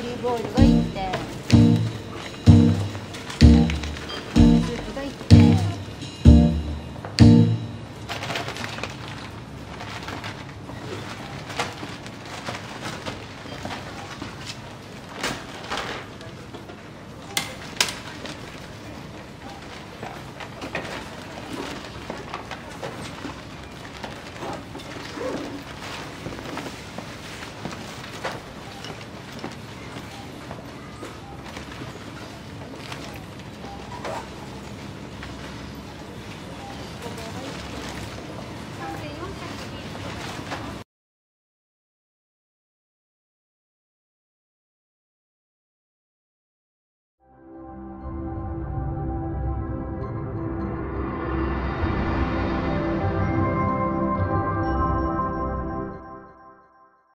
オリーブオイルがいいって。